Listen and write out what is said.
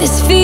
this feeling